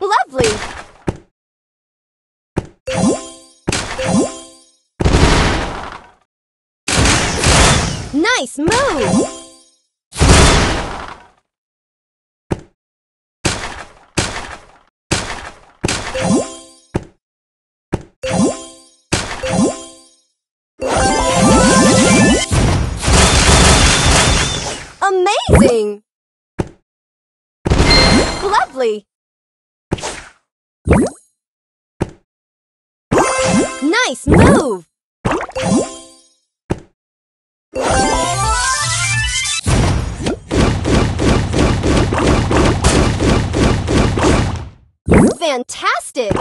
Lovely! Nice move! Amazing! Lovely! Nice move! Fantastic!